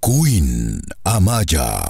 Queen Amaya.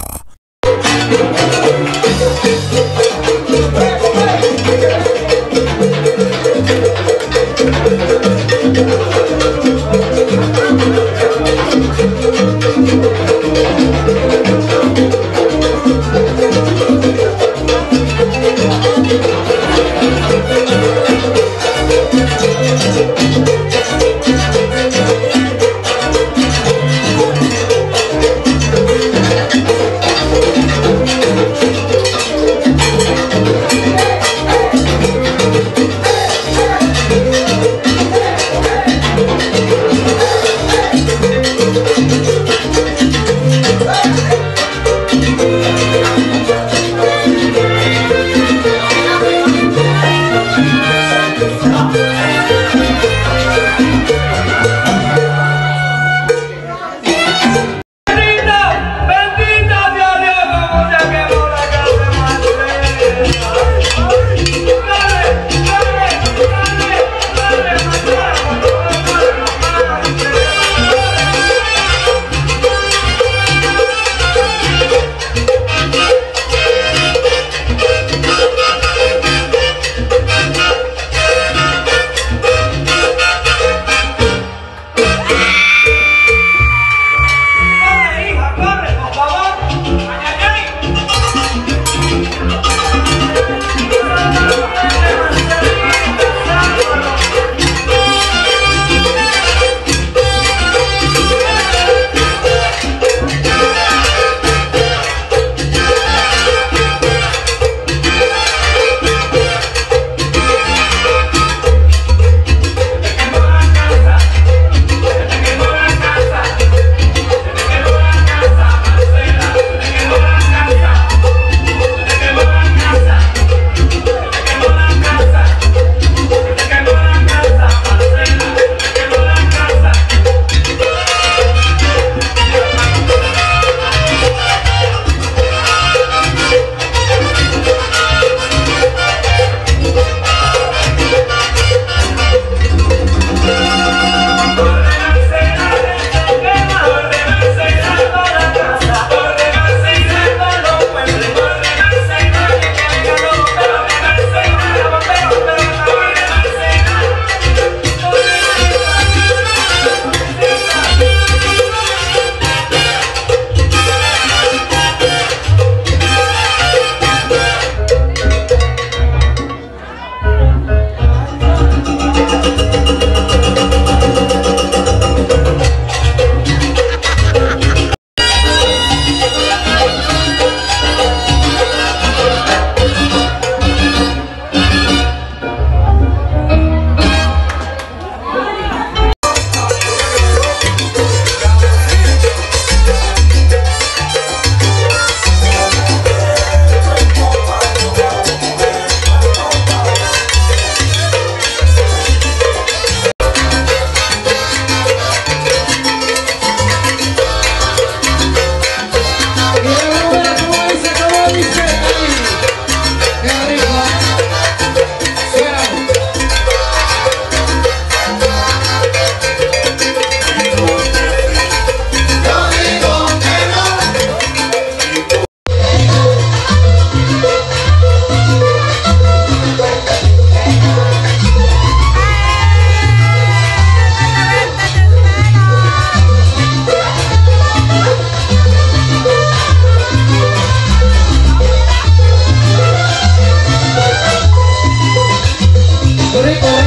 Rico.